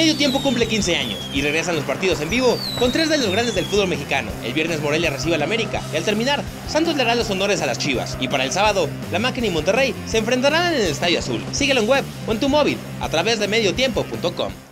Medio tiempo cumple 15 años y regresan los partidos en vivo con tres de los grandes del fútbol mexicano. El viernes Morelia recibe al América y al terminar, Santos le hará los honores a las Chivas. Y para el sábado, La Máquina y Monterrey se enfrentarán en el Estadio Azul. Síguelo en web o en tu móvil a través de mediotiempo.com.